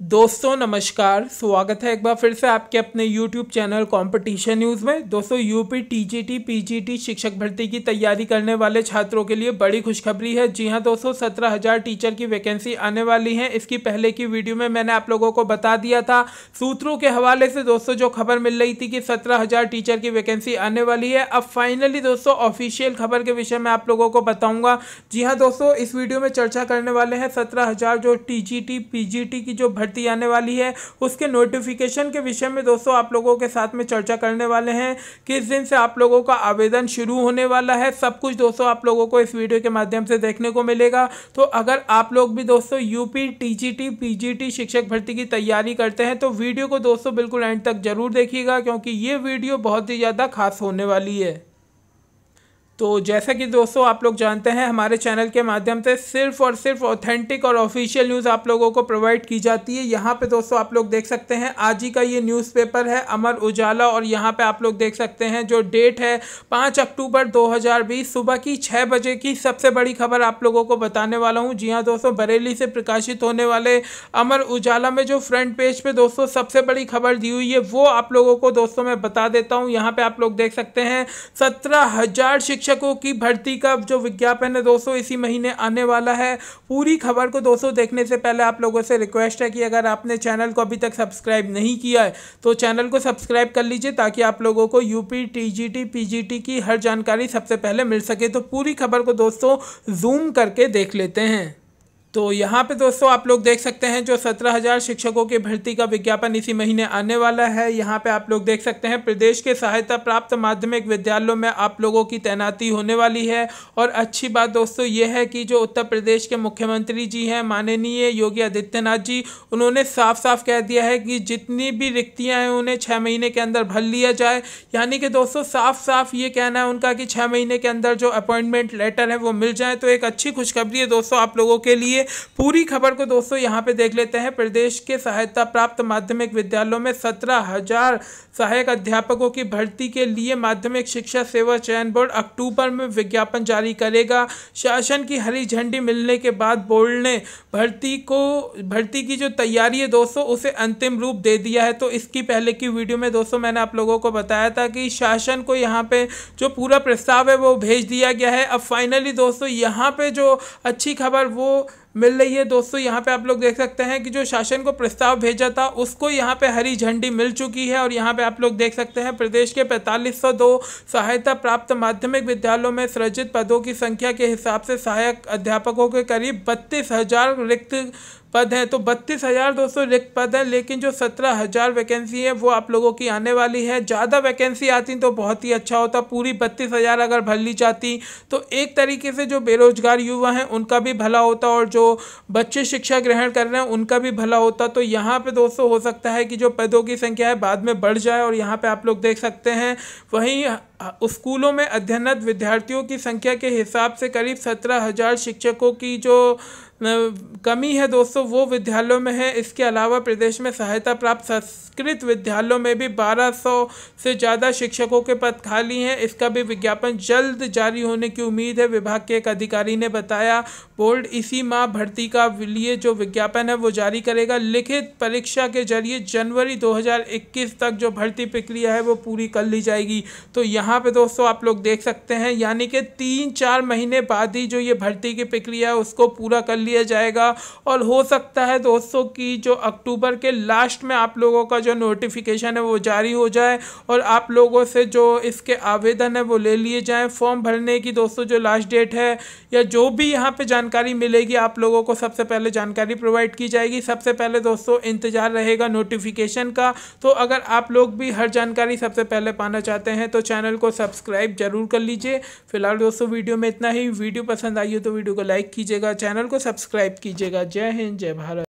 दोस्तों, नमस्कार। स्वागत है एक बार फिर से आपके अपने YouTube चैनल कंपटीशन न्यूज़ में। दोस्तों यूपी टीजीटी पीजीटी शिक्षक भर्ती की तैयारी करने वाले छात्रों के लिए बड़ी खुशखबरी है। जी हाँ दोस्तों, सत्रह हज़ार टीचर की वैकेंसी आने वाली है। इसकी पहले की वीडियो में मैंने आप लोगों को बता दिया था। सूत्रों के हवाले से दोस्तों, जो खबर मिल रही थी कि सत्रह टीचर की वैकेंसी आने वाली है, अब फाइनली दोस्तों ऑफिशियल खबर के विषय में आप लोगों को बताऊँगा। जी हाँ दोस्तों, इस वीडियो में चर्चा करने वाले हैं सत्रह जो टी जी की जो भर्ती भर्ती आने वाली है। उसके नोटिफिकेशन के विषय में दोस्तों आप लोगों के साथ में चर्चा करने वाले हैं किस दिन से आप लोगों का आवेदन शुरू होने वाला है। सब कुछ दोस्तों आप लोगों को इस वीडियो के माध्यम से देखने को मिलेगा। तो अगर आप लोग भी दोस्तों यूपी टीजीटी पीजीटी शिक्षक भर्ती की तैयारी करते हैं तो वीडियो को दोस्तों बिल्कुल एंड तक ज़रूर देखिएगा, क्योंकि ये वीडियो बहुत ही ज़्यादा खास होने वाली है। तो जैसा कि दोस्तों आप लोग जानते हैं, हमारे चैनल के माध्यम से सिर्फ़ और सिर्फ़ ऑथेंटिक और ऑफिशियल न्यूज़ आप लोगों को प्रोवाइड की जाती है। यहाँ पे दोस्तों आप लोग देख सकते हैं, आज ही का ये न्यूज़पेपर है, अमर उजाला, और यहाँ पे आप लोग देख सकते हैं जो डेट है पाँच अक्टूबर दो हज़ार बीस, सुबह की छः बजे की सबसे बड़ी खबर आप लोगों को बताने वाला हूँ। जी हाँ दोस्तों, बरेली से प्रकाशित होने वाले अमर उजाला में जो फ्रंट पेज पे दोस्तों सबसे बड़ी खबर दी हुई है, वो आप लोगों को दोस्तों मैं बता देता हूँ। यहाँ पे आप लोग देख सकते हैं, सत्रह शिक्षक शिक्षकों की भर्ती का जो विज्ञापन है दोस्तों इसी महीने आने वाला है। पूरी खबर को दोस्तों देखने से पहले आप लोगों से रिक्वेस्ट है कि अगर आपने चैनल को अभी तक सब्सक्राइब नहीं किया है तो चैनल को सब्सक्राइब कर लीजिए ताकि आप लोगों को यूपी, टीजीटी, पीजीटी की हर जानकारी सबसे पहले मिल सके। तो पूरी खबर को दोस्तों, जूम करके देख लेते हैं। तो यहाँ पे दोस्तों आप लोग देख सकते हैं जो सत्रह हज़ार शिक्षकों की भर्ती का विज्ञापन इसी महीने आने वाला है। यहाँ पे आप लोग देख सकते हैं, प्रदेश के सहायता प्राप्त माध्यमिक विद्यालयों में आप लोगों की तैनाती होने वाली है। और अच्छी बात दोस्तों ये है कि जो उत्तर प्रदेश के मुख्यमंत्री जी हैं, माननीय योगी आदित्यनाथ जी, उन्होंने साफ़ साफ़ कह दिया है कि जितनी भी रिक्तियाँ हैं, उन्हें छः महीने के अंदर भर लिया जाए। यानी कि दोस्तों साफ़ साफ़ ये कहना है उनका कि छः महीने के अंदर जो अपॉइंटमेंट लेटर है वो मिल जाए तो एक अच्छी खुशखबरी है दोस्तों आप लोगों के लिए। लिए पूरी खबर को दोस्तों यहाँ पे देख लेते हैं। प्रदेश के सहायता प्राप्त माध्यमिक विद्यालयों में सत्रह हज़ार सहायक अध्यापकों की भर्ती के लिए माध्यमिक शिक्षा सेवा चयन बोर्ड अक्टूबर में विज्ञापन जारी करेगा। शासन की हरी झंडी मिलने के बाद बोर्ड ने भर्ती को, भर्ती की जो तैयारी है दोस्तों, उसे अंतिम रूप दे दिया है। तो इसकी पहले की वीडियो में दोस्तों मैंने आप लोगों को बताया था कि शासन को यहाँ पे जो पूरा प्रस्ताव है वो भेज दिया गया है। अब फाइनली दोस्तों यहाँ पे जो अच्छी खबर वो मिल रही है। दोस्तों, यहाँ पे आप लोग देख सकते हैं कि जो शासन को प्रस्ताव भेजा था, उसको यहाँ पे हरी झंडी मिल चुकी है और यहाँ पे आप लोग देख सकते हैं प्रदेश के 4502 सहायता प्राप्त माध्यमिक विद्यालयों में सृजित पदों की संख्या के हिसाब से सहायक अध्यापकों के करीब बत्तीस रिक्त पद हैं तो बत्तीस हज़ार दो सौ रिक्त पद हैं, लेकिन जो सत्रह हज़ार वैकेंसी है, वो आप लोगों की आने वाली है। ज़्यादा वैकेंसी आती तो बहुत ही अच्छा होता, पूरी बत्तीस हज़ार अगर भर ली जाती तो एक तरीके से जो बेरोजगार युवा हैं, उनका भी भला होता और जो बच्चे शिक्षा ग्रहण कर रहे हैं, उनका भी भला होता। तो यहाँ पर दोस्तों हो सकता है कि जो पदों की संख्या है, बाद में बढ़ जाए और यहाँ पर आप लोग देख सकते हैं, वहीं स्कूलों में अध्ययनरत विद्यार्थियों की संख्या के हिसाब से करीब सत्रह हज़ार शिक्षकों की जो कमी है दोस्तों, वो विद्यालयों में है। इसके अलावा प्रदेश में सहायता प्राप्त संस्कृत विद्यालयों में भी 1200 से ज़्यादा शिक्षकों के पद खाली हैं। इसका भी विज्ञापन जल्द जारी होने की उम्मीद है, विभाग के एक अधिकारी ने बताया। बोर्ड इसी माह भर्ती का लिए जो विज्ञापन है, वो जारी करेगा। लिखित परीक्षा के ज़रिए जनवरी 2021 तक जो भर्ती प्रक्रिया है, वो पूरी कर ली जाएगी। तो यहाँ पे दोस्तों, आप लोग देख सकते हैं, यानी कि तीन चार महीने बाद ही जो ये भर्ती की प्रक्रिया है, उसको पूरा कर जाएगा। और हो सकता है दोस्तों की जो अक्टूबर के लास्ट में आप लोगों का जो नोटिफिकेशन है वो जारी हो जाए और आप लोगों से जो इसके आवेदन है वो ले लिए जाएँ। फॉर्म भरने की दोस्तों जो लास्ट डेट है या जो भी यहाँ पर जानकारी मिलेगी, आप लोगों को सबसे पहले जानकारी प्रोवाइड की जाएगी। सबसे पहले दोस्तों इंतज़ार रहेगा नोटिफिकेशन का। तो अगर आप लोग भी हर जानकारी सबसे पहले पाना चाहते हैं तो चैनल को सब्सक्राइब ज़रूर कर लीजिए। फ़िलहाल दोस्तों वीडियो में इतना ही। वीडियो पसंद आई हो तो वीडियो को लाइक कीजिएगा। चैनल को सब्सक्राइब कीजिएगा। जय हिंद जय भारत।